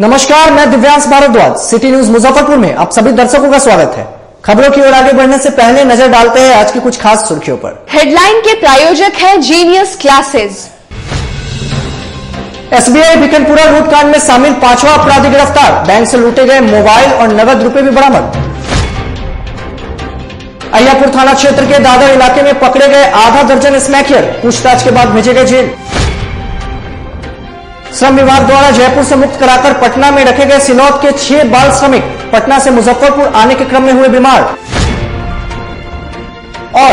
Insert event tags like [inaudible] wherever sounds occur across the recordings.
नमस्कार मैं Divyansh Bhardwaj City News Muzaffarpur में। आप सभी दर्शकों का स्वागत है। खबरों की ओर आगे बढ़ने से पहले नज़र डालते हैं आज की कुछ खास सुर्खियों पर। हेडलाइन के प्रायोजक है जीनियस क्लासेस एसबीआई भिकनपुरा लूटकांड में शामिल पांचवा अपराधी गिरफ़्तार। बैंक से लूटे गए मोबाइल और नगद रुपए भी बरामद। अहियापुर थाना क्षेत्र के दादर इलाके में पकड़े गए आधा दर्जन स्मैकियर पूछताछ के बाद भेजे गए जेल। श्रम विभाग द्वारा जयपुर से मुक्त कराकर पटना में रखे गए सिलौत के छह बाल श्रमिक पटना से मुजफ्फरपुर आने के क्रम में हुए बीमार। और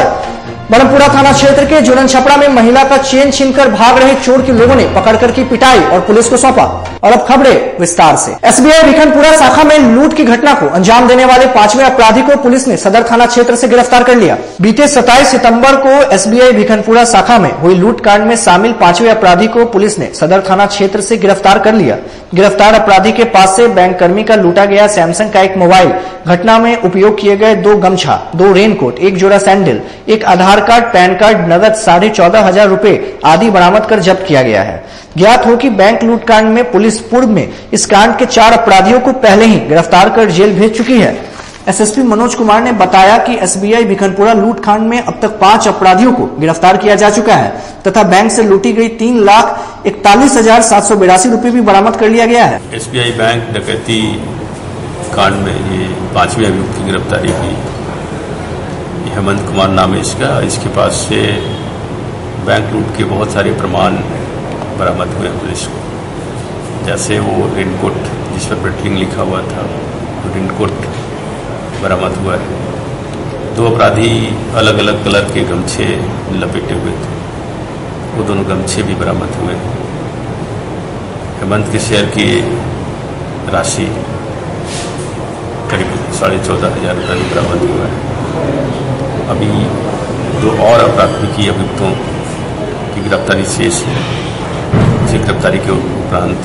बड़मपुरा थाना क्षेत्र के जुलन छपड़ा में महिला का चेन छीनकर भाग रहे चोर के लोगों ने पकड़कर की पिटाई और पुलिस को सौंपा। और अब खबरें विस्तार से। एसबीआई भिखनपुरा शाखा में लूट की घटना को अंजाम देने वाले पाँचवें अपराधी को पुलिस ने सदर थाना क्षेत्र से गिरफ़्तार कर लिया। बीते 27 सितंबर को एसबीआई भिखनपुरा शाखा में हुई लूट कांड में शामिल पाँचवें अपराधी को पुलिस ने सदर थाना क्षेत्र से गिरफ़्तार कर लिया। गिरफ़्तार अपराधी के पास से बैंक कर्मी का लूटा गया सैमसंग का एक मोबाइल। घटना में उपयोग किए गए दो गमछा, दो रेनकोट, एक जोड़ा सैंडल, एक आधार कार्ड, पैन कार्ड, नगद साढ़े चौदह हज़ार रूपए आदि बरामद कर जब्त किया गया है। ज्ञात हो कि बैंक लूटकांड में पुलिस पूर्व में इस कांड के चार अपराधियों को पहले ही गिरफ़्तार कर जेल भेज चुकी है। एसएसपी मनोज कुमार ने बताया कि एसबीआई भिखनपुरा लूटकांड में अब तक पाँच अपराधियों को गिरफ़्तार किया जा चुका है, तथा बैंक से लूटी गई तीन लाख इकतालीस हज़ार सात सौ बिरासी रूपए भी बरामद कर लिया गया है। एसबीआई बैंक डकैती कांड में ये पाँचवें अभियुक्त की गिरफ्तारी हुई। हेमंत कुमार नाम है इसका, इसके पास से बैंक लूट के बहुत सारे प्रमाण बरामद हुए पुलिस को। जैसे वो रेनकोट जिस पर पेट्रोलिंग लिखा हुआ था रेनकोट बरामद हुआ है। दो अपराधी अलग अलग कलर के गमछे लपेटे हुए थे। वो दोनों गमछे भी बरामद हुए हेमंत के शेयर की राशि करीब साढ़े चौदह हज़ार रुपये भी बरामद हुआ है। अभी दो और प्राथमिकी अभियुक्तों की गिरफ्तारी शेष है। इसी गिरफ्तारी के उपरांत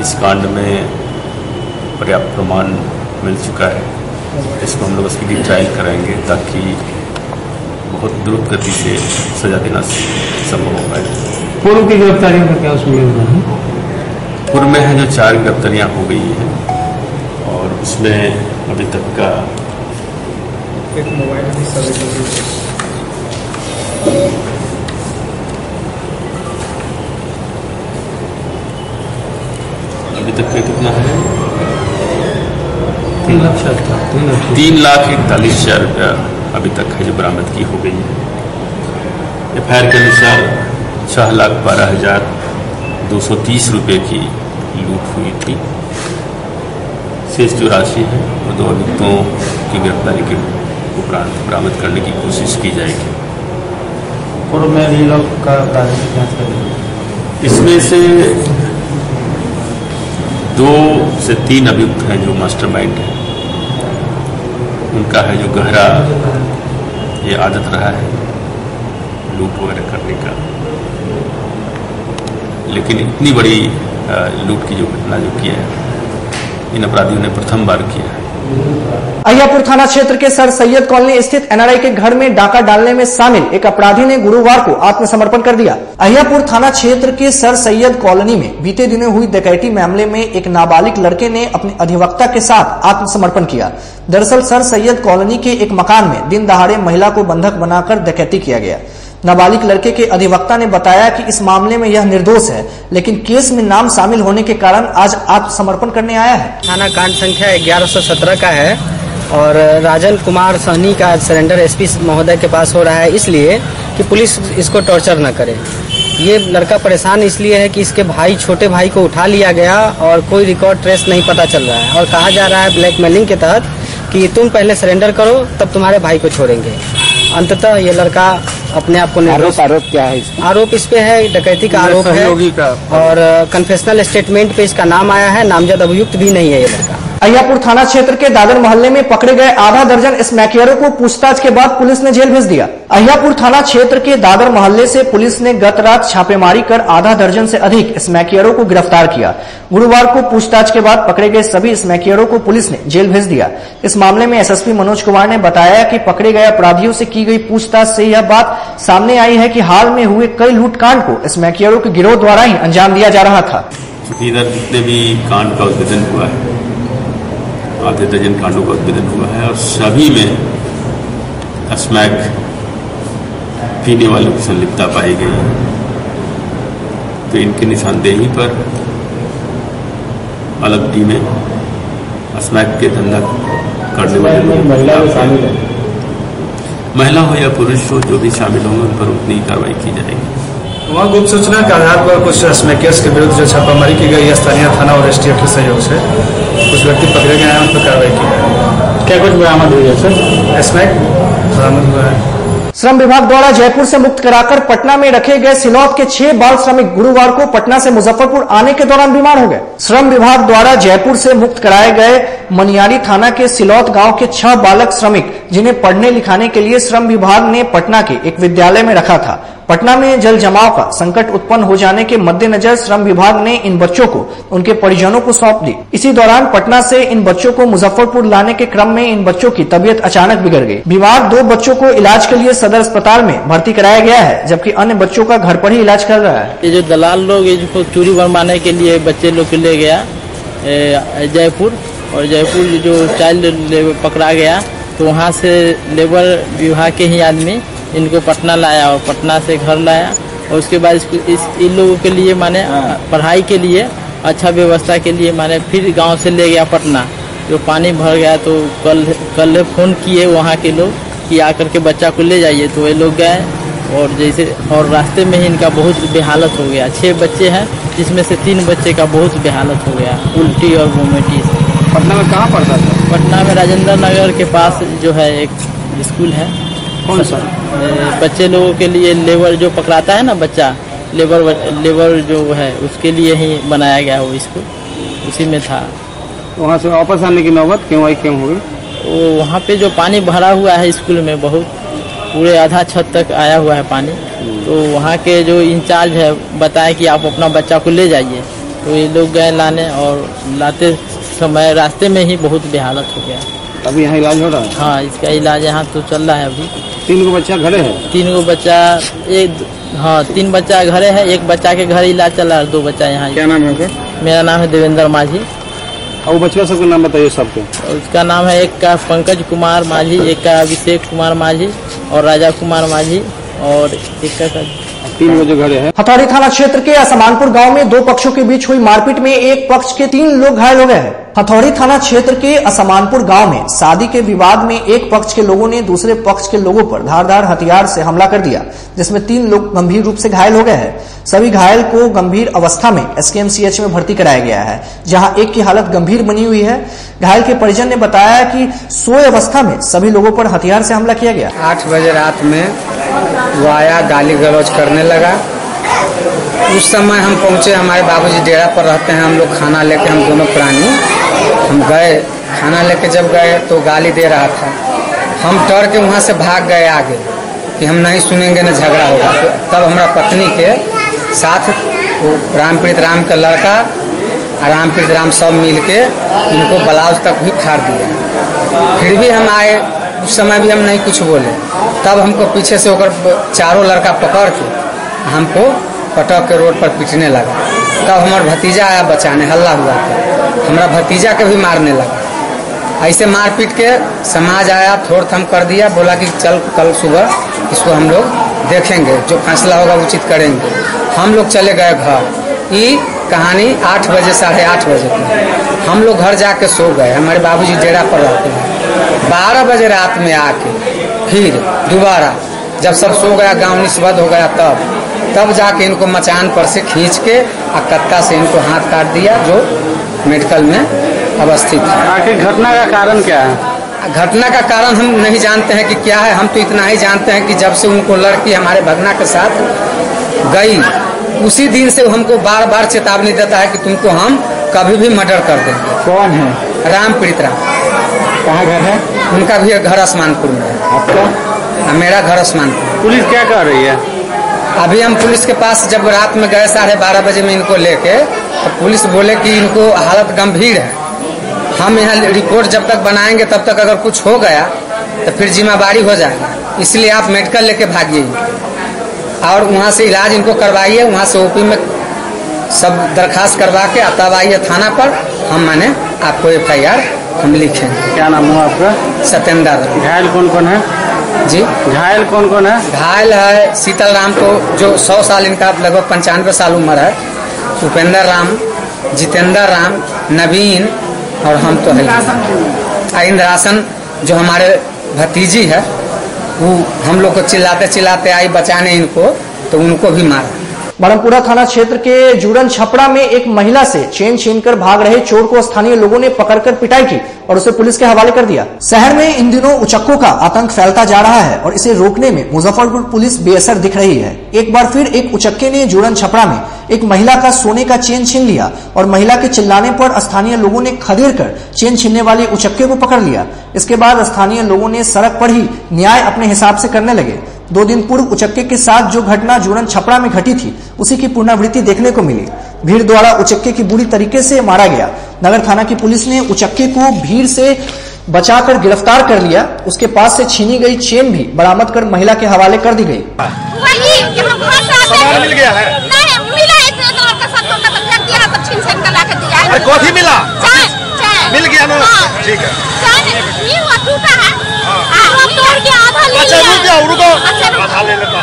इस कांड में पर्याप्त प्रमाण मिल चुका है। इसको हम लोग उसकी भी ट्रायल कराएँगे ताकि बहुत द्रुत गति से सजा देना संभव हो पाए। पूर्व की गिरफ्तारियों का क्या उसमें योगदान है पूर्व में है जो चार गिरफ्तारियाँ हो गई हैं और उसमें अभी तक का एक मोबाइल अभी तक का कितना है? तीन लाख छिहत्तर तीन लाख तीन लाख इकतालीस हज़ार रुपया अभी तक है जो बरामदगी हो गई है। एफआईआर के अनुसार छह लाख बारह हज़ार दो सौ तीस रुपये की लूट हुई थी। शेष जो राशि है वो दो अभियुक्तों की गिरफ्तारी के उपरांत बरामद करने की कोशिश की जाएगी। पूर्व में का इसमें से दो से तीन अभियुक्त हैं जो मास्टरमाइंड हैं। उनका है जो गहरा ये आदत रहा है लूट वगैरह करने का। लेकिन इतनी बड़ी लूट की जो घटना जो किया है, इन अपराधियों ने प्रथम बार किया है। अहियापुर थाना क्षेत्र के सर सैयद कॉलोनी स्थित एनआरआई के घर में डाका डालने में शामिल एक अपराधी ने गुरुवार को आत्मसमर्पण कर दिया। अहियापुर थाना क्षेत्र के सर सैयद कॉलोनी में बीते दिनों हुई डकैती मामले में एक नाबालिग लड़के ने अपने अधिवक्ता के साथ आत्मसमर्पण किया। दरअसल सर सैयद कॉलोनी के एक मकान में दिन दहाड़े महिला को बंधक बनाकर डकैती किया गया। नाबालिग लड़के के अधिवक्ता ने बताया कि इस मामले में यह निर्दोष है, लेकिन केस में नाम शामिल होने के कारण आज आत्मसमर्पण करने आया है। थाना कांड संख्या 1117 का है और राजन कुमार सहनी का सरेंडर एसपी महोदय के पास हो रहा है, इसलिए कि पुलिस इसको टॉर्चर न करे। ये लड़का परेशान इसलिए है कि इसके भाई, छोटे भाई को उठा लिया गया और कोई रिकॉर्ड ट्रेस नहीं पता चल रहा है और कहा जा रहा है ब्लैकमेलिंग के तहत कि तुम पहले सरेंडर करो, तब तुम्हारे भाई को छोड़ेंगे। अंततः ये लड़का अपने आप को निर्दोष आरोप क्या है इसका आरोप इस पे है डकैती का आरोप है का। और कन्फेशनल स्टेटमेंट पे इसका नाम आया है नामजद अभियुक्त भी नहीं है ये लड़का अहियापुर थाना क्षेत्र के दादर मोहल्ले में पकड़े गए आधा दर्जन स्मैकियरों को पूछताछ के बाद पुलिस ने जेल भेज दिया। अहियापुर थाना क्षेत्र के दादर मोहल्ले से पुलिस ने गत रात छापेमारी कर आधा दर्जन से अधिक स्मैकियरों को गिरफ़्तार किया। गुरुवार को पूछताछ के बाद पकड़े गए सभी स्मैकियरों को पुलिस ने जेल भेज दिया। इस मामले में एसएसपी मनोज कुमार ने बताया कि पकड़े गए अपराधियों से की गई पूछताछ से यह बात सामने आई है कि हाल में हुए कई लूटकांड को स्मैकियरों के गिरोह द्वारा ही अंजाम दिया जा रहा था। इधर जितने भी कांड का उद्भेदन हुआ है आधे दर्जन कांडों का उद्भेदन हुआ है और सभी में स्मैक पीने वालों की संलिप्तता पाई गई है। तो इनकी निशानदेही पर अलग टीमें स्मैक के धंधा करने वाले लोग महिला शामिल महिला हो या पुरुष हो जो भी शामिल होंगे उन पर उतनी कार्रवाई की जाएगी। वहाँ गुप्त सूचना के आधार पर कुछ स्मैकर्स के विरुद्ध जो छापामारी की गई है स्थानीय थाना और एसटीएफ के सहयोग से कुछ व्यक्ति पकड़े गए हैं उन पर कार्रवाई की गई क्या कुछ बरामद हुई है सर? स्मैक बरामद हुआ है। श्रम विभाग द्वारा जयपुर से मुक्त कराकर पटना में रखे गए सिलौत के छह बाल श्रमिक गुरुवार को पटना से मुजफ्फरपुर आने के दौरान बीमार हो गए। श्रम विभाग द्वारा जयपुर से मुक्त कराए गए मनियारी थाना के सिलौत गाँव के छह बालक श्रमिक जिन्हें पढ़ने लिखाने के लिए श्रम विभाग ने पटना के एक विद्यालय में रखा था। पटना में जल जमाव का संकट उत्पन्न हो जाने के मद्देनजर श्रम विभाग ने इन बच्चों को, उनके परिजनों को सौंप दी। इसी दौरान पटना से इन बच्चों को मुजफ्फरपुर लाने के क्रम में इन बच्चों की तबीयत अचानक बिगड़ गई। बीमार दो बच्चों को इलाज के लिए सदर अस्पताल में भर्ती कराया गया है, जबकि अन्य बच्चों का घर पर ही इलाज कर रहा है। ये जो दलाल लोग जो बनवाने के लिए बच्चे लोग को ले गया जयपुर, और जयपुर जो चाइल्ड पकड़ा गया तो वहाँ से लेबर विभाग के ही आदमी इनको पटना लाया और पटना से घर लाया और उसके बाद इसको इस इन लोगों के लिए माने पढ़ाई के लिए अच्छा व्यवस्था के लिए माने फिर गाँव से ले गया पटना। जो पानी भर गया तो कल कल फ़ोन किए वहाँ के लोग कि आकर के बच्चा को ले जाइए। तो ये लोग गए और जैसे और रास्ते में ही इनका बहुत बेहालत हो गया। छह बच्चे हैं जिसमें से तीन बच्चे का बहुत बेहालत हो गया उल्टी और वोमिटी पटना में कहाँ पड़ता था? पटना में राजेंद्र नगर के पास जो है एक स्कूल है। कौन सा? बच्चे लोगों के लिए लेबर जो पकड़ाता है ना बच्चा लेबर लेबर जो है उसके लिए ही बनाया गया वो स्कूल उसी में था। वहाँ से वापस आने की नौबत क्यों आई क्यों हुई? वो वहाँ पे जो पानी भरा हुआ है स्कूल में बहुत पूरे आधा छत तक आया हुआ है पानी। तो वहाँ के जो इंचार्ज है बताया कि आप अपना बच्चा को ले जाइए। तो ये लोग गए लाने और लाते समय रास्ते में ही बहुत बेहालत हो गया। अभी यहाँ इलाज हो रहा है? हाँ इसका इलाज यहाँ तो चल रहा है अभी। तीन को बच्चा घरे है? तीन गो बच्चा एक हाँ तीन बच्चा घरे है एक बच्चा के घर इलाज चल रहा है दो बच्चा यहाँ। क्या नाम है उनका? मेरा नाम है देवेंद्र माझी। और बच्चा सबका नाम बताइए सबके। उसका नाम है एक का पंकज कुमार माझी एक का अभिषेक कुमार माझी और राजा कुमार माझी और एक का तीन बजे घरे है। हथौड़ी थाना क्षेत्र के असमानपुर गाँव में दो पक्षों के बीच हुई मारपीट में एक पक्ष के तीन लोग घायल हो गए हैं। हथौड़ी थाना क्षेत्र के असमानपुर गाँव में शादी के विवाद में एक पक्ष के लोगों ने दूसरे पक्ष के लोगों पर धारदार हथियार से हमला कर दिया जिसमें तीन लोग गंभीर रूप से घायल हो गए हैं। सभी घायल को गंभीर अवस्था में एसकेएमसीएच में भर्ती कराया गया है जहाँ एक की हालत गंभीर बनी हुई है। घायल के परिजन ने बताया कि सोए अवस्था में सभी लोगों पर हथियार से हमला किया गया। आठ बजे रात में वो आया गाली गलौज करने लगा। उस समय हम पहुँचे, हमारे बाबूजी डेरा पर रहते हैं, हम लोग खाना लेके, हम दोनों प्राणी। हम गए, खाना लेके जब गए तो गाली दे रहा था। हम डर के वहाँ से भाग गए आगे कि हम नहीं सुनेंगे, न झगड़ा होगा। तो तब हमारा पत्नी के साथ वो रामप्रीत राम का लड़का रामप्रीत राम सब मिल के उनको ब्लाउज तक भी फाड़ दिया। फिर भी हम आए, उस समय भी हम नहीं कुछ बोले। तब हमको पीछे से होकर चारों लड़का पकड़ के हमको पटक के रोड पर पीटने लगा। तब हमारा भतीजा आया बचाने, हल्ला हुआ था। हमारा भतीजा के भी मारने लगा। ऐसे मार पीट के समाज आया, थोड़ थम कर दिया, बोला कि चल, कल सुबह इसको हम लोग देखेंगे, जो फैसला होगा उचित करेंगे। हम लोग चले गए घर। ये कहानी आठ बजे, साढ़े आठ बजे की। हम लोग घर जाके सो गए। हमारे बाबूजी डेरा पर रहते हैं। बारह बजे रात में आके फिर दोबारा जब सब सो गया गाँव निस्बद्ध हो गया तब तब जाके इनको मचान पर से खींच के और कत्ता से इनको हाथ काट दिया जो मेडिकल में अवस्थित है आखिर घटना का कारण क्या है? घटना का कारण हम नहीं जानते हैं कि क्या है हम तो इतना ही जानते हैं कि जब से उनको लड़की हमारे भगना के साथ गई उसी दिन से हमको बार बार चेतावनी देता है कि तुमको हम कभी भी मर्डर कर देंगे। कौन है? राम पीड़ित राम कहाँ घर है? उनका भी घर आसमानपुर में है। आपका? मेरा घर आसमानपुर। पुलिस क्या कर रही है? अभी हम पुलिस के पास जब रात में गए साढ़े बारह बजे में इनको लेके तो पुलिस बोले कि इनको हालत गंभीर है। हम यहाँ रिपोर्ट जब तक बनाएँगे तब तक अगर कुछ हो गया तो फिर जिम्मेवारी हो जाएगा। इसलिए आप मेडिकल लेके भागिए। और वहाँ से इलाज इनको करवाइए वहाँ से ओपी में सब दरखास्त करवा के तब आइए थाना पर। हम माने आपको एफ़ आई आर हम लिखे क्या नाम हुआ आपका? सत्येंद्र। घायल कौन कौन है? जी? घायल कौन कौन है? घायल है शीतल राम को जो सौ साल इनका लगभग पंचानवे साल उम्र है। उपेंद्र राम जितेंद्र राम नवीन और हम तो है। इंद्रासन जो हमारे भतीजी है वो हम लोग को चिल्लाते चिल्लाते आई बचाने इनको तो उनको भी मारा। बड़मपुरा थाना क्षेत्र के जुड़न छपड़ा में एक महिला से चेन छीनकर भाग रहे चोर को स्थानीय लोगों ने पकड़कर पिटाई की और उसे पुलिस के हवाले कर दिया। शहर में इन दिनों उचक्कों का आतंक फैलता जा रहा है और इसे रोकने में मुजफ्फरपुर पुलिस बेअसर दिख रही है। एक बार फिर एक उचक्के ने जुड़न छपड़ा में एक महिला का सोने का चेन छीन लिया और महिला के चिल्लाने पर स्थानीय लोगों ने खदेड़ कर चेन छीनने वाले उचक्के को पकड़ लिया। इसके बाद स्थानीय लोगों ने सड़क पर ही न्याय अपने हिसाब से करने लगे। दो दिन पूर्व उचक्के के साथ जो घटना जुड़न छपड़ा में घटी थी उसी की पुनरावृत्ति देखने को मिली। भीड़ द्वारा उचक्के की बुरी तरीके से मारा गया। नगर थाना की पुलिस ने उचक्के को भीड़ से बचाकर गिरफ़्तार कर लिया। उसके पास से छीनी गई चेन भी बरामद कर महिला के हवाले कर दी गई। से आते हैं मिल गया है। मिला इतना तो लड़का सब तो में तो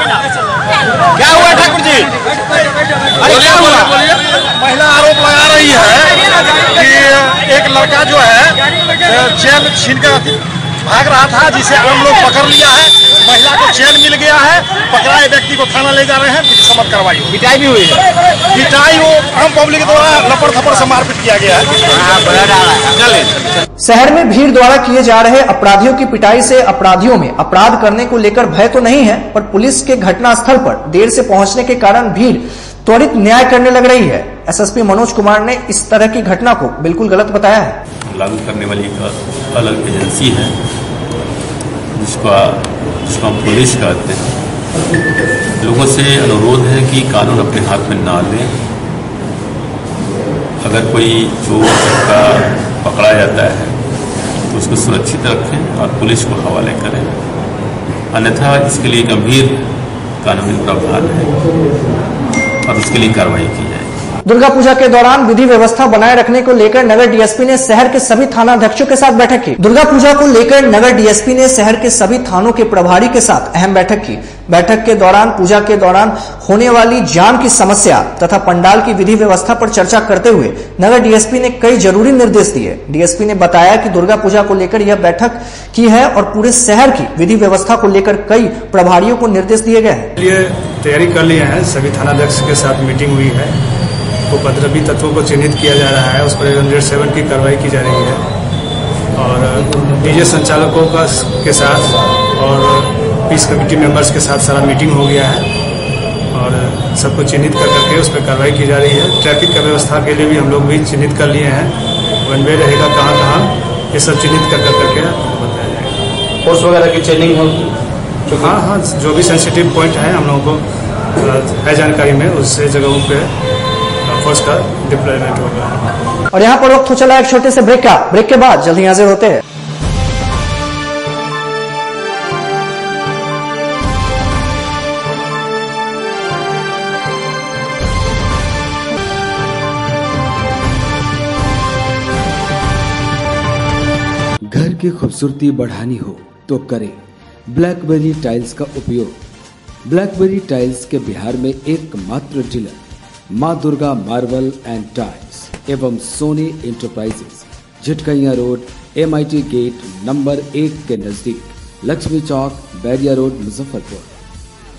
क्या हुआ ठाकुर जी? अरे क्या हुआ? महिला आरोप लगा रही है कि एक लड़का जो है चैन छीन कर भाग रहा था जिसे हम लोग पकड़ लिया है। महिला को चैन मिल गया है। पकड़ाए व्यक्ति को थाना ले जा रहे हैं। कुछ समझ करवाई पिटाई भी हुई है। पिटाई वो आम पब्लिक द्वारा लपड़ थपड़ से मारपीट किया गया है। शहर में भीड़ द्वारा किए जा रहे अपराधियों की पिटाई से अपराधियों में अपराध करने को लेकर भय तो नहीं है पर पुलिस के घटनास्थल पर देर से पहुँचने के कारण भीड़ त्वरित न्याय करने लग रही है। एसएसपी मनोज कुमार ने इस तरह की घटना को बिल्कुल गलत बताया है। लागू करने वाली एक अलग एजेंसी है, जिसका जिसको हम पुलिस कहते हैं। लोगों से अनुरोध है कि कानून अपने हाथ में ना लें। अगर कोई चोर का पकड़ा जाता है तो उसको सुरक्षित रखें और पुलिस को हवाले करें। अन्यथा इसके लिए गंभीर कानूनी प्रावधान है और उसके लिए कार्रवाई की। दुर्गा पूजा के दौरान विधि व्यवस्था बनाए रखने को लेकर नगर डीएसपी ने शहर के सभी थाना अध्यक्षों के साथ बैठक की। दुर्गा पूजा को लेकर नगर डीएसपी ने शहर के सभी थानों के प्रभारी के साथ अहम बैठक की। बैठक के दौरान, पूजा के दौरान होने वाली जाम की समस्या तथा पंडाल की विधि व्यवस्था पर चर्चा करते हुए नगर डीएसपी ने कई ज़रूरी निर्देश दिए। डीएसपी ने बताया कि दुर्गा पूजा को लेकर यह बैठक की है और पूरे शहर की विधि व्यवस्था को लेकर कई प्रभारियों को निर्देश दिए गए हैं। तैयारी कर लिए हैं। सभी थानाध्यक्ष के साथ मीटिंग हुई है। उपद्रवी तत्वों को चिन्हित किया जा रहा है उस पर हंड्रेड सेवन की कार्रवाई की जा रही है। और डीजे संचालकों का के साथ और पीस कमेटी मेंबर्स के साथ सारा मीटिंग हो गया है। और सबको चिन्हित कर करके उस पर कार्रवाई की जा रही है। ट्रैफ़िक का व्यवस्था के लिए भी हम लोग भी चिन्हित कर लिए हैं। वन वे रहेगा कहाँ कहाँ ये सब चिन्हित कर कर करके बताया जाएगा। फोर्स वगैरह की ट्रेनिंग होगी हाँ हाँ जो भी सेंसिटिव पॉइंट है हम लोगों को है जानकारी में उससे जगहों पे फोर्स का डिप्लॉयमेंट होगा। और यहाँ पर वक्त हो चला एक छोटे से ब्रेक का। ब्रेक के बाद जल्दी हाजिर होते हैं। घर की खूबसूरती बढ़ानी हो तो करें ब्लैकबेरी टाइल्स का उपयोग। ब्लैकबेरी टाइल्स के बिहार में एकमात्र डीलर माँ दुर्गा मार्बल एंड टाइल्स एवं Soni enterprises Jhitkaiya road MIT gate number एक के नज़दीक, लक्ष्मी चौक, बैरिया रोड, मुजफ्फरपुर।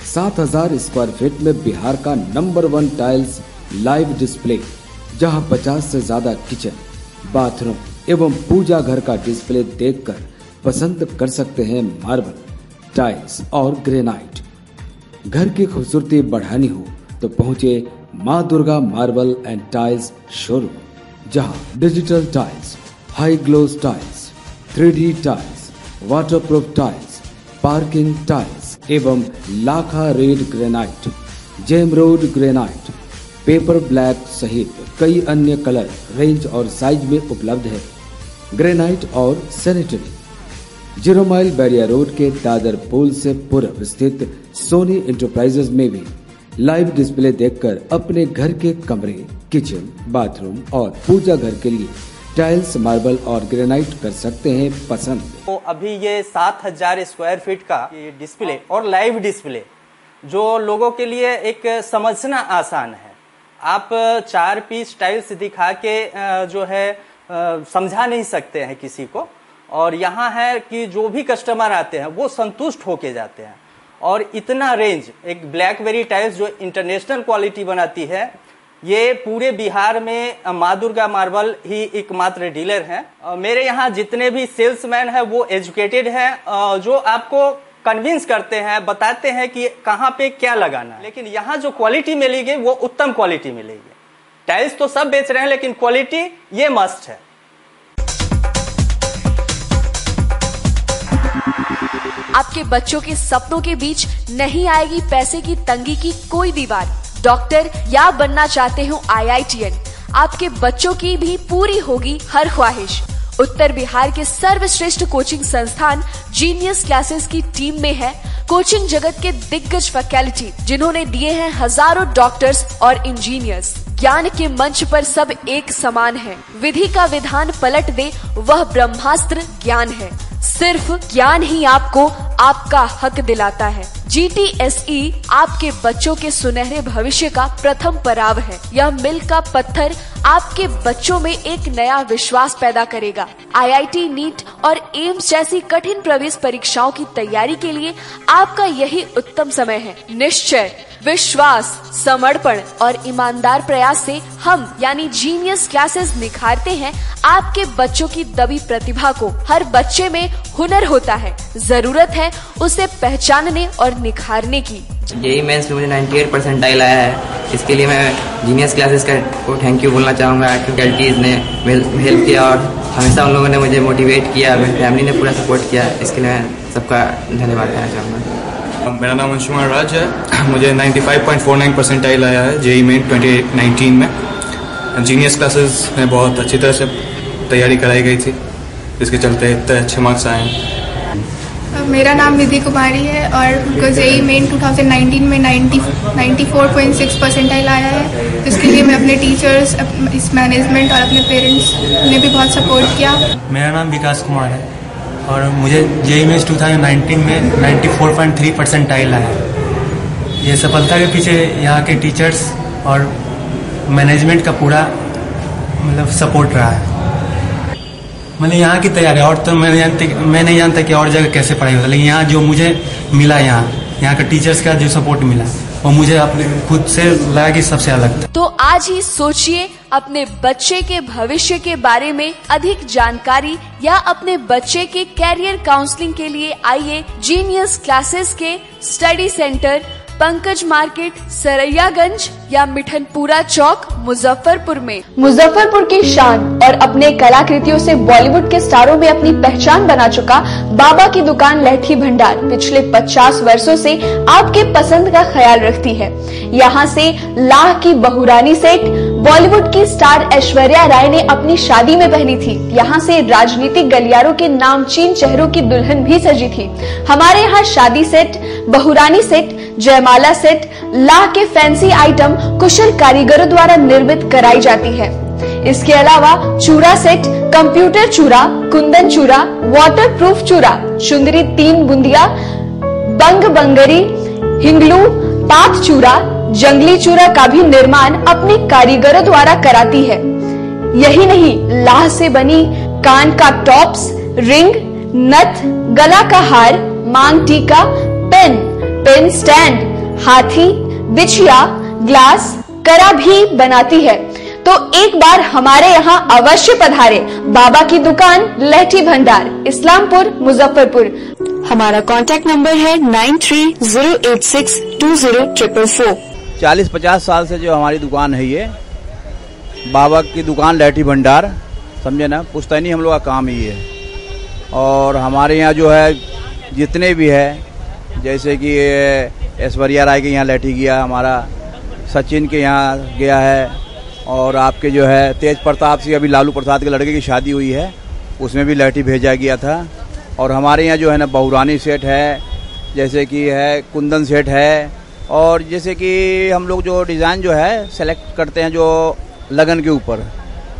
सात हज़ार स्क्वायर फीट में बिहार का number one tiles live display जहाँ 50 से ज़्यादा किचन बाथरूम एवं पूजा घर का डिस्प्ले देखकर पसंद कर सकते हैं मार्बल टाइल्स और ग्रेनाइट घर की खूबसूरती बढ़ानी हो तो पहुँचे Maa Durga marble and tiles showroom, जहाँ digital tiles high gloss tiles three tiles waterproof tiles parking tiles, एवं Lakha red granite, gem road granite paper black सहित कई अन्य कलर रेंज और साइज़ में उपलब्ध है। ग्रेनाइट और sanitary zero mile Bairiya road के दादर पुल से पूर्व स्थित सोनी इंटरप्राइजेज में भी लाइव डिस्प्ले देखकर अपने घर के कमरे, किचन, बाथरूम और पूजा घर के लिए टाइल्स, मार्बल और ग्रेनाइट कर सकते हैं पसंद। तो अभी ये सात हज़ार स्क्वायर फीट का डिस्प्ले और लाइव डिस्प्ले, जो लोगों के लिए एक समझना आसान है। आप चार पीस टाइल्स दिखा के जो है समझा नहीं सकते हैं किसी को। और यहाँ है कि जो भी कस्टमर आते हैं, वो संतुष्ट होके जाते हैं। और इतना रेंज एक ब्लैकबेरी टाइल्स जो इंटरनेशनल क्वालिटी बनाती है, ये पूरे बिहार में माँ दुर्गा मार्बल ही एकमात्र डीलर हैं। मेरे यहाँ जितने भी सेल्समैन हैं, वो एजुकेटेड हैं जो आपको कन्विंस करते हैं, बताते हैं कि कहाँ पे क्या लगाना है। लेकिन यहाँ जो क्वालिटी मिलेगी, वो उत्तम क्वालिटी मिलेगी। टाइल्स तो सब बेच रहे हैं, लेकिन क्वालिटी ये मस्ट है। आपके बच्चों के सपनों के बीच नहीं आएगी पैसे की तंगी की कोई दीवार। डॉक्टर, या बनना चाहते हो आईआईटीएन आपके बच्चों की भी पूरी होगी हर ख्वाहिश। उत्तर बिहार के सर्वश्रेष्ठ कोचिंग संस्थान जीनियस क्लासेस की टीम में है। कोचिंग जगत के दिग्गज फैकल्टी, जिन्होंने दिए हैं हज़ारों डॉक्टर्स और इंजीनियर्स। ज्ञान के मंच पर सब एक समान है। विधि का विधान पलट दे, वह ब्रह्मास्त्र ज्ञान है। सिर्फ़ ज्ञान ही आपको आपका हक दिलाता है। जी टी एस ई आपके बच्चों के सुनहरे भविष्य का प्रथम पड़ाव है। यह मिल का पत्थर आपके बच्चों में एक नया विश्वास पैदा करेगा। आईआईटी नीट और एम्स जैसी कठिन प्रवेश परीक्षाओं की तैयारी के लिए आपका यही उत्तम समय है। निश्चय। विश्वास, समर्पण और ईमानदार प्रयास से हम, यानी जीनियस क्लासेस निखारते हैं आपके बच्चों की दबी प्रतिभा को। हर बच्चे में हुनर होता है। ज़रूरत है उसे पहचानने और निखारने की। जेई मेंस में मुझे 98 परसेंटाइल आया है। इसके लिए मैं जीनियस क्लासेस का को थैंक यू बोलना चाहूँगा। फैकल्टीज ने हेल्प किया और हमेशा उन लोगों ने मुझे मोटिवेट किया। मेरी फैमिली ने पूरा सपोर्ट किया। इसके लिए मैं सबका धन्यवाद कहना चाहूँगा। मेरा नाम अंशुमान राज है। मुझे 95.49 परसेंटाइल आया है जेई मेन 2019 में। जीनियस क्लासेस में बहुत अच्छी तरह से तैयारी कराई गई थी। जिसके चलते इतने अच्छे मार्क्स आए हैं। मेरा नाम निधि कुमारी है और उनको जेई मेन 2019 में 90 94.6 परसेंटाइल आया है। जिसके लिए मैं अपने टीचर्स इस मैनेजमेंट और अपने पेरेंट्स ने भी बहुत सपोर्ट किया। मेरा नाम विकास कुमार है। और मुझे जेई मेन्स 2019 में 94.3 परसेंटाइल आया। ये सफलता के पीछे यहाँ के टीचर्स और मैनेजमेंट का पूरा मतलब सपोर्ट रहा है। मतलब यहाँ की तैयारी और तो मैं जानती, मैं नहीं जानता कि और जगह कैसे पढ़ाई होता लेकिन यहाँ जो मुझे मिला यहाँ यहाँ के टीचर्स का जो सपोर्ट मिला। वो मुझे अपने खुद से लगा कि सबसे अलग। था तो आज ही सोचिए, अपने बच्चे के भविष्य के बारे में अधिक जानकारी या अपने बच्चे के कैरियर काउंसलिंग के लिए आइए जीनियस क्लासेस के study centre Pankaj market, Saraiyaganj या मिठनपुरा चौक, मुजफ्फरपुर में। मुजफ्फरपुर की शान और अपने कलाकृतियों से बॉलीवुड के स्टारों में अपनी पहचान बना चुका बाबा की दुकान लहठी भंडार पिछले 50 वर्षों से आपके पसंद का ख्याल रखती है। यहाँ से लाह की बहुरानी सेट बॉलीवुड की स्टार ऐश्वर्या राय ने अपनी शादी में पहनी थी। यहाँ से राजनीतिक गलियारों के नामचीन चेहरों की दुल्हन भी सजी थी। हमारे यहाँ शादी सेट, बहुरानी सेट, जयमाला सेट, लाह के फैंसी आइटम कुशल कारीगरों द्वारा निर्मित कराई जाती है। इसके अलावा चूरा सेट, कंप्यूटर चूरा, कुंदन चूरा वाटर प्रूफ चूरा चुंदरी तीन बुंदिया, बंग बंगरी, हिंगलू, पात चूरा जंगली चूरा का भी निर्माण अपने कारीगरों द्वारा कराती है। यही नहीं, लाह से बनी कान का टॉप्स, रिंग, नथ, गला का हार, मांग टीका, पेन पेन स्टैंड, हाथी, बिछिया, ग्लास, करा भी बनाती है। तो एक बार हमारे यहाँ अवश्य पधारे बाबा की दुकान, लहठी भंडार, इस्लामपुर, मुजफ्फरपुर। हमारा कॉन्टैक्ट नंबर है nine three zero eight six two zero triple four. चालीस पचास साल से जो हमारी दुकान है ये, बाबा की दुकान लहठी भंडार, समझे ना? पुश्तैनी हम लोग का काम ही है और हमारे यहाँ जो है, जितने भी है, जैसे कि ऐश्वर्या राय के यहाँ लहठी गया हमारा सचिन के यहाँ गया है, और आपके जो है, तेज प्रताप सिंह, अभी लालू प्रसाद के लड़के की शादी हुई है, उसमें भी लहठी भेजा गया था। और हमारे यहाँ जो है ना, बहुरानी सेठ है, जैसे कि है, कुंदन सेठ है और जैसे कि हम लोग जो डिज़ाइन जो है सेलेक्ट करते हैं जो लगन के ऊपर।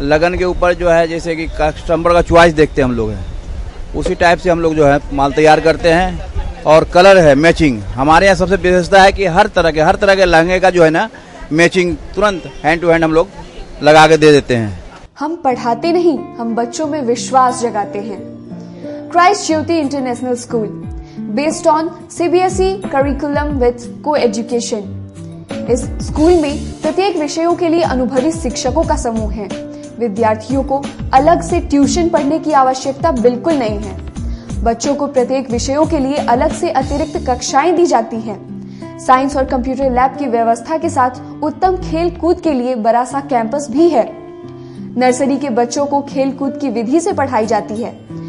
लगन के ऊपर जो है, जैसे कि कस्टमर का चॉइस देखते हैं हम लोग। हैं उसी टाइप से हम लोग जो है, माल तैयार करते हैं। और कलर है मैचिंग हमारे यहाँ सबसे विशेषता है कि हर तरह के, हर तरह के लहंगे का जो है ना मैचिंग तुरंत हैंड टू हैंड हम लोग लगा के दे देते हैं। हम पढ़ाते नहीं, हम बच्चों में विश्वास जगाते हैं। Jyoti international school based on CBSE curriculum with coeducation इस स्कूल में प्रत्येक विषयों के लिए अनुभवी शिक्षकों का समूह है। विद्यार्थियों को अलग से ट्यूशन पढ़ने की आवश्यकता बिल्कुल नहीं है। बच्चों को प्रत्येक विषयों के लिए अलग से अतिरिक्त कक्षाएँ दी जाती हैं। साइंस और कंप्यूटर लैब की व्यवस्था के साथ उत्तम खेल कूद के लिए बड़ा सा कैंपस भी है। नर्सरी के बच्चों को खेल कूद की विधि से पढ़ाई जाती है।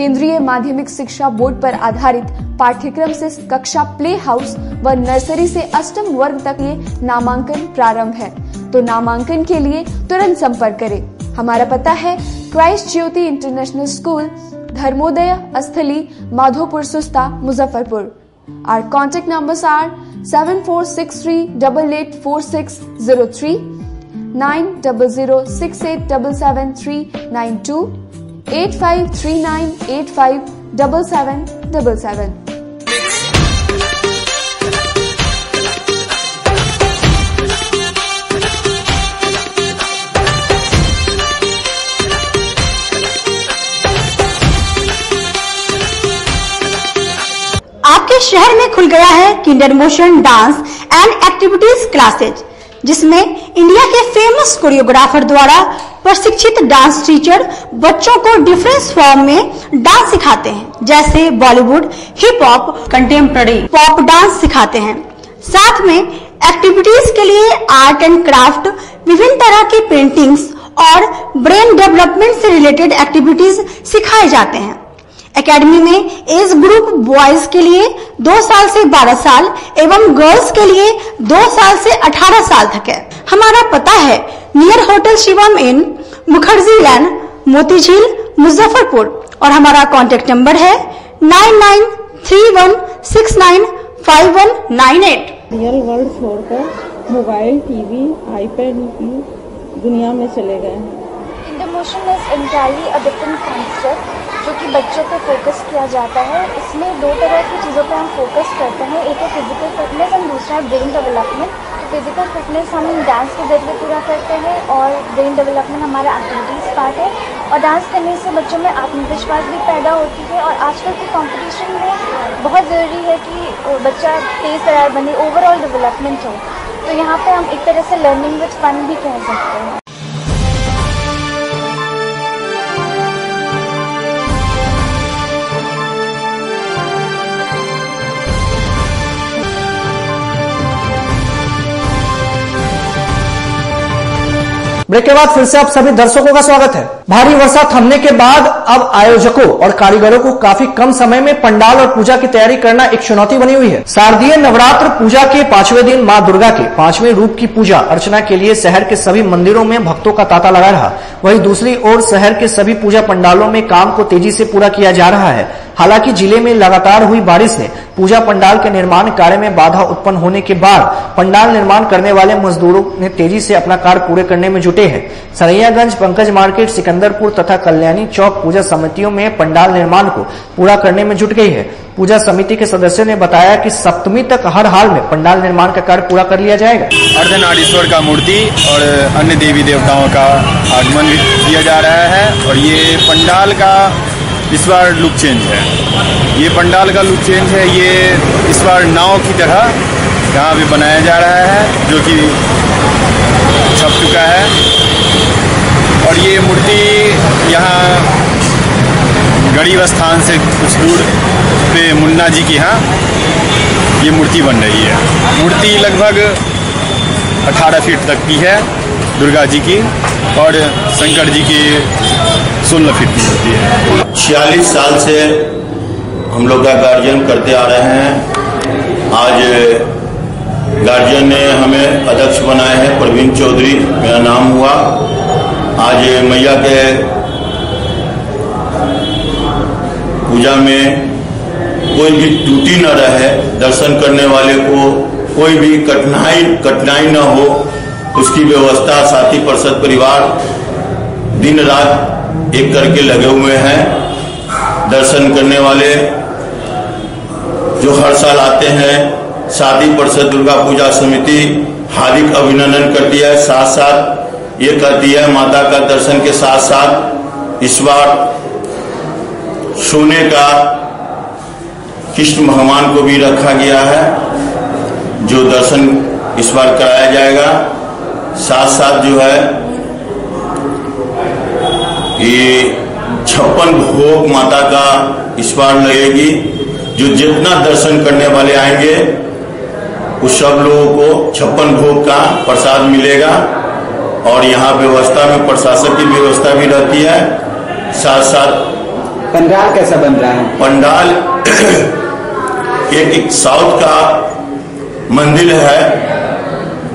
केंद्रीय माध्यमिक शिक्षा बोर्ड पर आधारित पाठ्यक्रम से कक्षा प्ले हाउस व नर्सरी से अष्टम वर्ग तक ये नामांकन प्रारंभ है। तो नामांकन के लिए तुरंत संपर्क करें। हमारा पता है Christ Jyoti international school Dharmoday Sthali Madhopur Susta Muzaffarpur. Our contact numbers are 7463884603, 9006877392, 8539857777. आपके शहर में खुल गया है kinder motion dance and activities classes जिसमें इंडिया के फ़ेमस कोरियोग्राफर द्वारा प्रशिक्षित डांस टीचर बच्चों को डिफरेंस फॉर्म में डांस सिखाते हैं, जैसे Bollywood hip hop contemporary pop dance सिखाते हैं। साथ में एक्टिविटीज़ के लिए आर्ट एंड क्राफ्ट विभिन्न तरह की पेंटिंग्स और ब्रेन डेवलपमेंट से रिलेटेड एक्टिविटीज़ सिखाए जाते हैं। एकेडमी में एज ग्रुप बॉयज़ के लिए दो साल से बारह साल एवं गर्ल्स के लिए दो साल से अठारह साल तक है। हमारा पता है near hotel Shivam inn Mukherjee lane Motijheel Muzaffarpur और हमारा कॉन्टेक्ट नंबर है nine nine three one six nine five one nine eight real world छोड़कर मोबाइल टीवी आईपैड की दुनिया में चले गए हैं। इंडोमोशन is entirely a different concept जो कि बच्चों पे फोकस किया जाता है। इसमें दो तरह की चीज़ों पे हम फोकस करते हैं। एक है फ़िज़िकल फिटनेस और दूसरा है ब्रेन डेवलपमेंट फ़िज़िकल फिटनेस हम डांस के ज़रिए पूरा करते हैं और ब्रेन डेवलपमेंट हमारा एक्टिविटीज़ पार्ट है। और डांस करने से बच्चों में आत्मविश्वास भी पैदा होती है और आजकल के कंपटीशन में बहुत ज़रूरी है कि बच्चा तेज़ तरह बने ओवरऑल डेवलपमेंट हो। तो यहाँ पे हम एक तरह से लर्निंग विथ फन भी कह सकते हैं। ब्रेक के बाद फिर से आप सभी दर्शकों का स्वागत है। भारी वर्षा थमने के बाद अब आयोजकों और कारीगरों को काफ़ी कम समय में पंडाल और पूजा की तैयारी करना एक चुनौती बनी हुई है। शारदीय नवरात्र पूजा के पाँचवें दिन माँ दुर्गा के पाँचवें रूप की पूजा अर्चना के लिए शहर के सभी मंदिरों में भक्तों का तांता लगा रहा। वही दूसरी ओर शहर के सभी पूजा पंडालों में काम को तेज़ी से पूरा किया जा रहा है। हालाँकि ज़िले में लगातार हुई बारिश ने पूजा पंडाल के निर्माण कार्य में बाधा उत्पन्न होने के बाद पंडाल निर्माण करने वाले मजदूरों ने तेज़ी से अपना कार्य पूरे करने में जुटे हैं। सरैयागंज, पंकज मार्केट, सिकंदरपुर तथा कल्याणी चौक पूजा समितियों में पंडाल निर्माण को पूरा करने में जुट गई है। पूजा समिति के सदस्यों ने बताया कि सप्तमी तक हर हाल में पंडाल निर्माण का कार्य पूरा कर लिया जाएगा। अर्धनारीश्वर का मूर्ति और अन्य देवी देवताओं का आगमन किया जा रहा है और ये पंडाल का इस बार लुक चेंज है। ये पंडाल का लुक चेंज है, ये इस बार नाव की तरह यहाँ पे बनाया जा रहा है, जो कि छप चुका है। और ये मूर्ति यहाँ गरीब स्थान से कुछ दूर पे मुन्ना जी के यहाँ ये मूर्ति बन रही है। मूर्ति लगभग 18 फीट तक की है दुर्गा जी की और शंकर जी की 16 फीट की मूर्ति है। छियालीस साल से हम लोग का गार्जियन करते आ रहे हैं। आज गार्जियन ने हमें अध्यक्ष बनाए हैं, प्रवीण चौधरी, मेरा नाम हुआ। आज मैया के पूजा में कोई भी त्रुटि न रहे, दर्शन करने वाले को कोई भी कठिनाई कठिनाई न हो, उसकी व्यवस्था साथी परिषद परिवार दिन रात एक करके लगे हुए हैं। दर्शन करने वाले जो हर साल आते हैं शादी परिषद दुर्गा पूजा समिति हार्दिक अभिनंदन करती है। साथ साथ ये करती है माता का दर्शन के साथ साथ इस बार सोने का कृष्ण भगवान को भी रखा गया है, जो दर्शन इस बार कराया जाएगा। साथ साथ जो है, ये छप्पन भोग माता का इस बार लगेगी, जो जितना दर्शन करने वाले आएँगे उस सब लोगों को छप्पन भोग का प्रसाद मिलेगा। और यहाँ व्यवस्था में प्रशासन की व्यवस्था भी रहती है। साथ साथ पंडाल कैसा बन रहा है? पंडाल [clears throat] एक, एक साउथ का मंदिर है।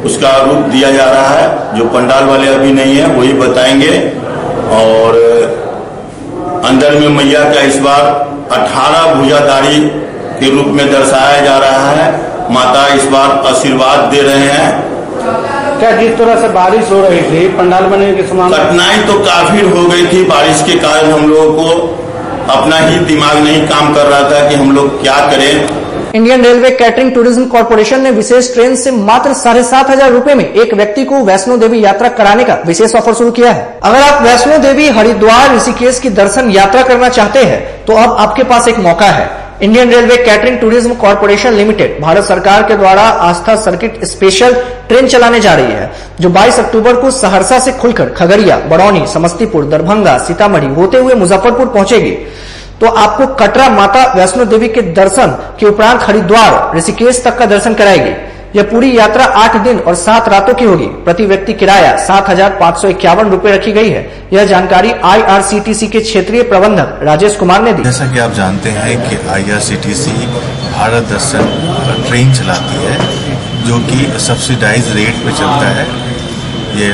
उसका रूप दिया जा रहा है। जो पंडाल वाले अभी नहीं है वही बताएँगे। और अंदर में मैया का इस बार 18 भुजाधारी के रूप में दर्शाया जा रहा है। माता इस बार आशीर्वाद दे रहे हैं। क्या जिस तरह से बारिश हो रही थी पंडाल बनने के समान? कठिनाई तो काफ़ी हो गई थी बारिश के कारण हम लोगों को। अपना ही दिमाग नहीं काम कर रहा था कि हम लोग क्या करें। Indian railway catering tourism corporation ने विशेष ट्रेन से मात्र साढ़े सात हज़ार रूपए में एक व्यक्ति को वैष्णो देवी यात्रा कराने का विशेष ऑफ़र शुरू किया है। अगर आप वैष्णो देवी हरिद्वार ऋषिकेश की दर्शन यात्रा करना चाहते हैं तो अब आपके पास एक मौका है। Indian railway catering tourism corporation limited Bharat सरकार के द्वारा आस्था सर्किट स्पेशल ट्रेन चलाने जा रही है, जो 22 अक्टूबर को सहरसा से खुलकर खगड़िया बड़ौनी समस्तीपुर, दरभंगा, सीतामढ़ी होते हुए मुजफ्फरपुर पहुंचेगी। तो आपको कटरा माता वैष्णो देवी के दर्शन के उपरांत हरिद्वार ऋषिकेश तक का दर्शन कराएगी। यह पूरी यात्रा आठ दिन और सात रातों की होगी। प्रति व्यक्ति किराया सात हज़ार पाँच सौ इक्यावन रूपए रखी गई है। यह जानकारी आईआरसीटीसी के क्षेत्रीय प्रबंधक राजेश कुमार ने दी। जैसा कि आप जानते हैं कि आईआरसीटीसी भारत दर्शन ट्रेन चलाती है, जो कि सब्सिडाइज रेट पे चलता है। ये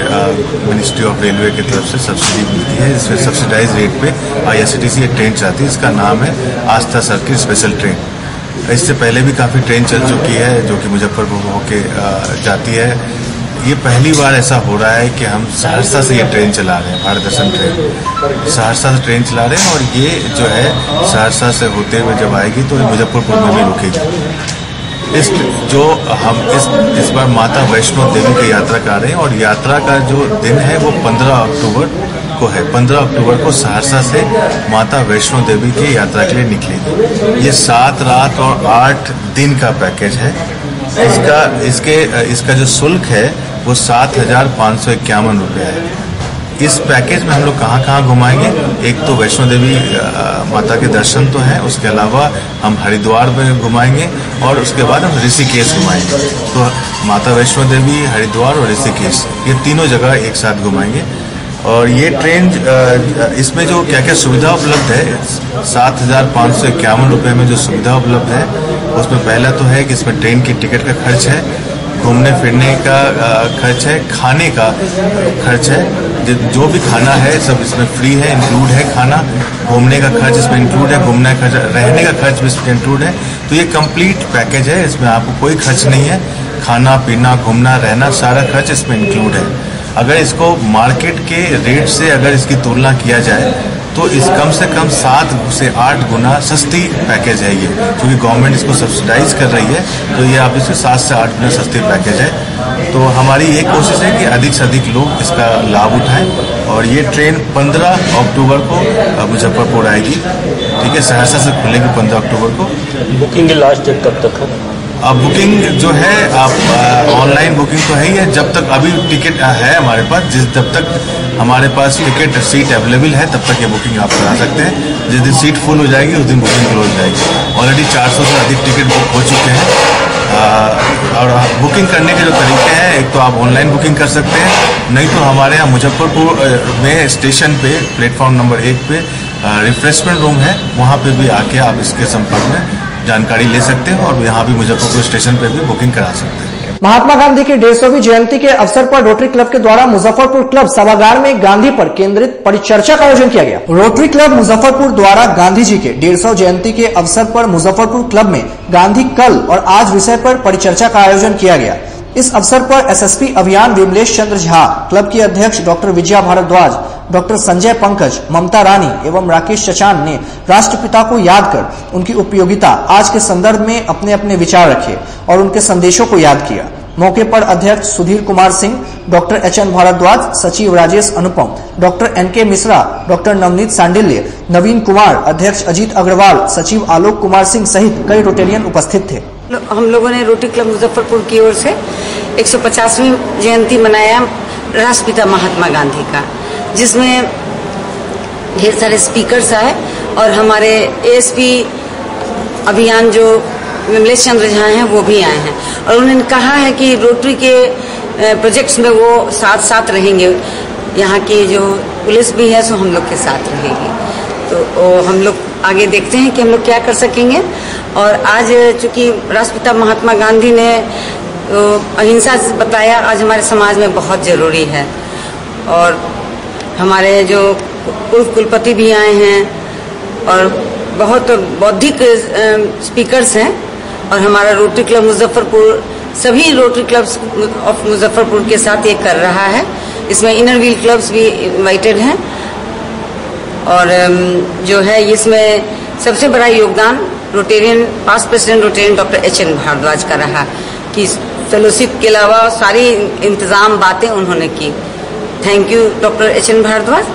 मिनिस्ट्री ऑफ़ रेलवे की तरफ़ से सब्सिडी मिलती है। इसमें सब्सिडाइज रेट पे आईआरसीटीसी एक ट्रेन चलाती है। इसका नाम है आस्था सर्किट स्पेशल ट्रेन इससे पहले भी काफ़ी ट्रेन चल चुकी है, जो कि मुजफ्फरपुर होके जाती है। ये पहली बार ऐसा हो रहा है कि हम सहरसा से ये ट्रेन चला रहे हैं, भारत दर्शन ट्रेन सहरसा से ट्रेन चला रहे हैं और ये जो है, सहरसा से होते हुए जब आएगी तो मुजफ्फरपुर में भी रुकेगी। इस जो हम इस इस बार माता वैष्णो देवी की यात्रा कर रहे हैं और यात्रा का जो दिन है वो 15 अक्टूबर को है। 15 अक्टूबर को सहरसा से माता वैष्णो देवी की यात्रा के लिए निकलेगी ये सात रात और आठ दिन का पैकेज है। इसका, इसके, इसका जो शुल्क है, वो सात हज़ार पाँच सौ इक्यावन रुपये है। इस पैकेज में हम लोग कहाँ कहाँ घुमाएँगे? एक तो वैष्णो देवी माता के दर्शन तो हैं, उसके अलावा हम हरिद्वार में घुमाएँगे और उसके बाद हम ऋषिकेश घुमाएँगे। तो माता वैष्णो देवी, हरिद्वार और ऋषिकेश, ये तीनों जगह एक साथ घुमाएँगे। और ये ट्रेन इसमें जो क्या क्या सुविधा उपलब्ध है, सात हज़ार पाँच सौ इक्यावन रुपये में जो सुविधा उपलब्ध है, उसमें पहला तो है कि इसमें ट्रेन की टिकट का खर्च है, घूमने फिरने का खर्च है, खाने का खर्च है, जो भी खाना है सब इसमें फ्री है इंक्लूड है खाना, घूमने का खर्च इसमें इंक्लूड है, घूमने का खर्च, रहने का खर्च भी इसमें इंक्लूड है तो ये कंप्लीट पैकेज है, इसमें आपको कोई खर्च नहीं है, खाना, पीना, घूमना, रहना, सारा खर्च इसमें इंक्लूड है। अगर इसको मार्केट के रेट से अगर इसकी तुलना किया जाए तो इस कम से कम सात से आठ गुना सस्ती पैकेज है ये। क्योंकि गवर्नमेंट इसको सब्सिडाइज कर रही है तो ये आप इससे सात से आठ गुना सस्ती पैकेज है। तो हमारी ये कोशिश है कि अधिक से अधिक लोग इसका लाभ उठाएँ, और ये ट्रेन 15 अक्टूबर को मुजफ्फरपुर आएगी। ठीक है, सहरसा से खुलेगी 15 अक्टूबर को। बुकिंग लास्ट डेट कब तक है? बुकिंग जो है, आप ऑनलाइन बुकिंग तो है ही है, जब तक अभी टिकट है हमारे पास, जिस, जब तक हमारे पास टिकट सीट अवेलेबल है, तब तक ये बुकिंग आप करा सकते हैं। जिस दिन सीट फुल हो जाएगी, उस दिन बुकिंग क्लोज जाएगी। ऑलरेडी 400 से अधिक टिकट बुक हो चुके हैं। और बुकिंग करने के जो तरीके हैं, एक तो आप ऑनलाइन बुकिंग कर सकते हैं, नहीं तो हमारे यहाँ मुजफ्फरपुर में स्टेशन पे प्लेटफॉर्म नंबर एक पे रिफ्रेशमेंट रूम है, वहाँ पे भी आके आप इसके संपर्क में जानकारी ले सकते हैं और यहाँ भी मुजफ्फरपुर स्टेशन पे भी बुकिंग करा सकते हैं। महात्मा गांधी की डेढ़ जयंती के अवसर पर रोटरी क्लब के द्वारा मुजफ्फरपुर क्लब सभागार में गांधी पर केंद्रित परिचर्चा का आयोजन किया गया। रोटरी क्लब मुजफ्फरपुर द्वारा गांधी जी के डेढ़ सौ जयंती के अवसर पर मुजफ्फरपुर क्लब में गांधी कल और आज विषय पर परिचर्चा का आयोजन किया गया। इस अवसर पर एसएसपी अभियान विमलेश चंद्र झा क्लब के अध्यक्ष डॉक्टर विजया भारद्वाज डॉक्टर संजय पंकज, ममता रानी एवं राकेश चचान ने राष्ट्रपिता को याद कर उनकी उपयोगिता आज के संदर्भ में अपने अपने विचार रखे और उनके संदेशों को याद किया। मौके पर अध्यक्ष Sudhir Kumar Singh, doctor H N Bhardwaj, सचिव Rajesh Anupam, doctor N K Mishra, doctor Navneet Sandilya, Naveen Kumar, अध्यक्ष अजीत अग्रवाल, सचिव आलोक कुमार सिंह सहित कई रोटेरियन उपस्थित थे। हम लोगों ने रोटी क्लब मुजफ्फरपुर की ओर से 150वीं जयंती मनाया राष्ट्रपिता महात्मा गांधी का। जिसमें ढेर सारे स्पीकर्स आए और हमारे एएसपी अभियान जो विमलेश चंद्र झा हैं, वो भी आए हैं। और उन्होंने कहा है कि रोटरी के प्रोजेक्ट्स में वो साथ साथ रहेंगे। यहाँ की जो पुलिस भी है, सो हम लोग के साथ रहेगी। तो हम लोग आगे देखते हैं कि हम लोग क्या कर सकेंगे। और आज चूँकि राष्ट्रपिता महात्मा गांधी ने अहिंसा बताया, आज हमारे समाज में बहुत ज़रूरी है। और हमारे जो पूर्व कुलपति भी आए हैं और बहुत बौद्धिक स्पीकर्स हैं और हमारा रोटरी क्लब मुजफ्फरपुर, सभी रोटरी क्लब्स ऑफ़ मुजफ्फरपुर के साथ ये कर रहा है। इसमें इनर व्हील क्लब्स भी इनवाइटेड हैं और जो है इसमें सबसे बड़ा योगदान Rotarian past president Rotarian doctor H N Bhardwaj का रहा कि फेलोशिप के अलावा सारी इंतज़ाम बातें उन्होंने की। Thank you doctor H N Bhardwaj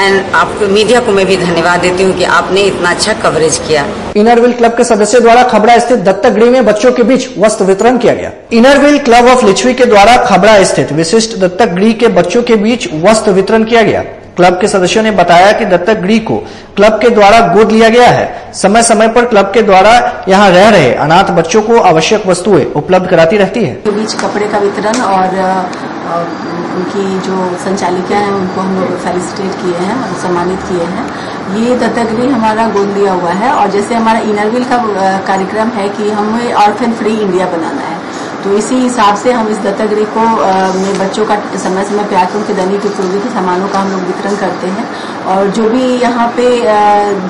and आपको मीडिया को मैं भी धन्यवाद देती हूँ कि आपने इतना अच्छा कवरेज किया। इनरविल क्लब के सदस्यों द्वारा खबड़ा स्थित दत्तक गृह में बच्चों के बीच वस्त्र वितरण किया गया। इनरविल क्लब ऑफ़ लिच्छवी के द्वारा खबड़ा स्थित विशिष्ट दत्तक गृह के बच्चों के बीच वस्त्र वितरण किया गया। क्लब के सदस्यों ने बताया कि दत्तक गृह को क्लब के द्वारा गोद लिया गया है। समय समय पर क्लब के द्वारा यहाँ रह रहे अनाथ बच्चों को आवश्यक वस्तुएँ उपलब्ध कराती रहती है। बीच कपड़े का वितरण और उनकी जो संचालिका हैं, उनको हम लोग फेलिसिटेट किए हैं और सम्मानित किए हैं। ये भी हमारा गोल दिया हुआ है और जैसे हमारा इनरविल का कार्यक्रम है कि हमें ऑर्फेन फ्री इंडिया बनाना है। तो इसी हिसाब से हम इस दत्तगृह को में बच्चों का समय समय पे आकर उनके दैनिक उपयोगी के सामानों का हम लोग वितरण करते हैं। और जो भी यहाँ पे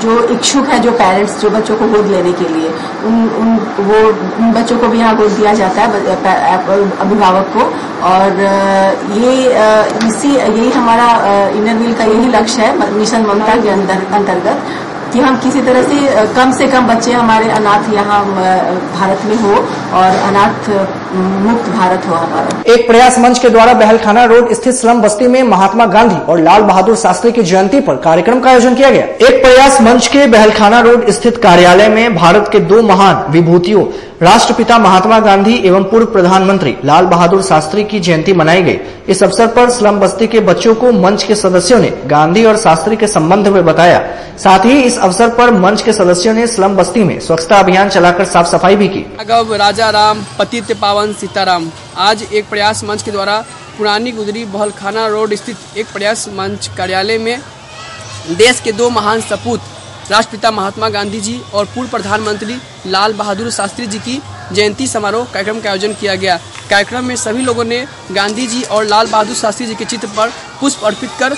जो इच्छुक है, जो पेरेंट्स जो बच्चों को गोद लेने के लिए, उन उन, वो, उन बच्चों को भी यहाँ गोद दिया जाता है अभिभावक को। और ये इसी, यही हमारा इनर व्हील का यही लक्ष्य है मिशन ममता के अंतर्गत, कि हम किसी तरह से कम से कम बच्चे हमारे अनाथ यहाँ भारत में हो, और अनाथ मुक्त भारत हो हमारा एक प्रयास मंच के द्वारा बहलखाना रोड स्थित स्लम बस्ती में महात्मा गांधी और लाल बहादुर शास्त्री की जयंती पर कार्यक्रम का आयोजन किया गया। एक प्रयास मंच के बहलखाना रोड स्थित कार्यालय में भारत के दो महान विभूतियों राष्ट्रपिता महात्मा गांधी एवं पूर्व प्रधानमंत्री लाल बहादुर शास्त्री की जयंती मनाई गई। इस अवसर पर स्लम बस्ती के बच्चों को मंच के सदस्यों ने गांधी और शास्त्री के संबंध में बताया। साथ ही इस अवसर पर मंच के सदस्यों ने स्लम बस्ती में स्वच्छता अभियान चलाकर साफ़ सफ़ाई भी की। राजा राम पतित पावन सीताराम। आज एक प्रयास मंच के द्वारा पुरानी गुजरी बहलखाना रोड स्थित एक प्रयास मंच कार्यालय में देश के दो महान सपूत, राष्ट्रपिता महात्मा गांधी जी और पूर्व प्रधानमंत्री लाल बहादुर शास्त्री जी की जयंती समारोह कार्यक्रम का आयोजन किया गया। कार्यक्रम में सभी लोगों ने गांधी जी और लाल बहादुर शास्त्री जी के चित्र पर पुष्प अर्पित कर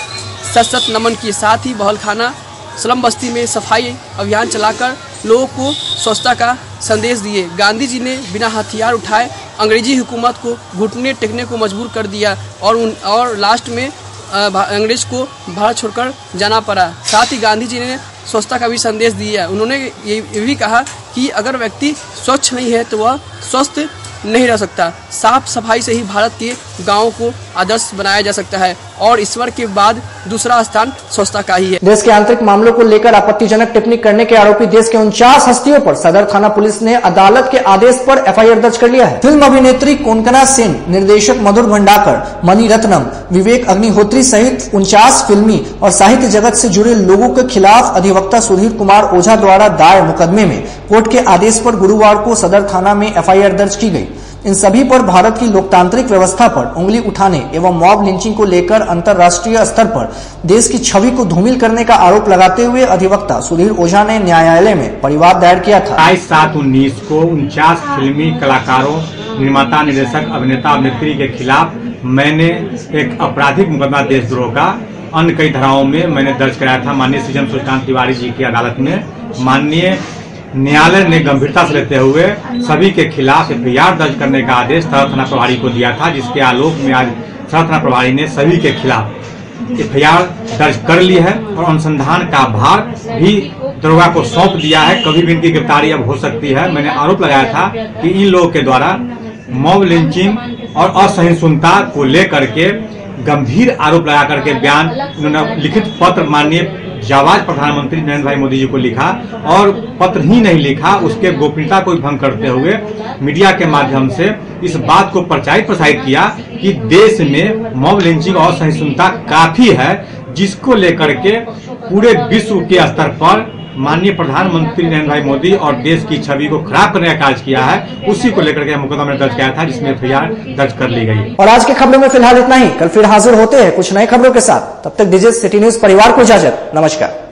सत नमन किए। साथ ही बहलखाना, स्लम बस्ती में सफ़ाई अभियान चलाकर लोगों को स्वच्छता का संदेश दिए। गांधी जी ने बिना हथियार उठाए अंग्रेज़ी हुकूमत को घुटने टेकने को मजबूर कर दिया और उन, और लास्ट में अंग्रेज़ को भारत छोड़कर जाना पड़ा। साथ ही गांधी जी ने स्वच्छता का भी संदेश दिया। उन्होंने ये भी कहा कि अगर व्यक्ति स्वच्छ नहीं है तो वह स्वस्थ नहीं रह सकता। साफ़ सफ़ाई से ही भारत के गाँव को आदर्श बनाया जा सकता है और ईश्वर के बाद दूसरा स्थान स्वच्छता का ही है। देश के आंतरिक मामलों को लेकर आपत्तिजनक टिप्पणी करने के आरोपी देश के उनचास हस्तियों पर सदर थाना पुलिस ने अदालत के आदेश पर एफआईआर दर्ज कर लिया है। फ़िल्म अभिनेत्री कोनकना सेन, निर्देशक मधुर भंडाकर, मणि रत्नम, विवेक अग्निहोत्री सहित उनचास फिल्मी और साहित्य जगत से जुड़े लोगों के खिलाफ अधिवक्ता सुधीर कुमार ओझा द्वारा दायर मुकदमे में कोर्ट के आदेश पर गुरुवार को सदर थाना में एफआईआर दर्ज की गई। इन सभी पर भारत की लोकतांत्रिक व्यवस्था पर उंगली उठाने एवं मॉब लिंचिंग को लेकर अंतर्राष्ट्रीय स्तर पर देश की छवि को धूमिल करने का आरोप लगाते हुए अधिवक्ता सुधीर ओझा ने न्यायालय में परिवार दायर किया था। बाईस सात उन्नीस को उनचास फिल्मी कलाकारों, निर्माता, निर्देशक, अभिनेता, अभिनेत्री के खिलाफ मैंने एक आपराधिक मुकदमा देशद्रोह का। अन्य कई धाराओं में मैंने दर्ज कराया था। माननीय सीज़न सूर्यकांत तिवारी जी की अदालत में। माननीय न्यायालय ने गंभीरता से लेते हुए सभी के खिलाफ एफ़ दर्ज करने का आदेश सदर थाना प्रभारी को दिया था, जिसके आलोक में आज सदर थाना प्रभारी ने सभी के खिलाफ एफ़ दर्ज कर ली है और अनुसंधान का भार भी दरोगा को सौंप दिया है। कभी भी इनकी गिरफ्तारी अब हो सकती है। मैंने आरोप लगाया था कि इन लोगों के द्वारा मॉब लिंचिंग और असहिष्णुता को लेकर के गंभीर आरोप लगा करके बयान उन्होंने लिखित पत्र माननीय जावाज प्रधानमंत्री नरेंद्र भाई मोदी जी को लिखा और पत्र ही नहीं लिखा, उसके गोपनीयता को भंग करते हुए मीडिया के माध्यम से इस बात को प्रचारित प्रसारित किया कि देश में मॉब लिंचिंग और सहिष्णुता काफ़ी है, जिसको लेकर के पूरे विश्व के स्तर पर माननीय प्रधानमंत्री नरेंद्र भाई मोदी और देश की छवि को खराब करने का कार्य किया है उसी को लेकर के मुकदमा दर्ज किया था जिसमें एफआईआर दर्ज कर ली गई। और आज की खबरों में फ़िलहाल इतना ही। कल फिर हाजिर होते हैं कुछ नई खबरों के साथ। तब तक दीजिए सिटी न्यूज़ परिवार को इजाज़त। नमस्कार।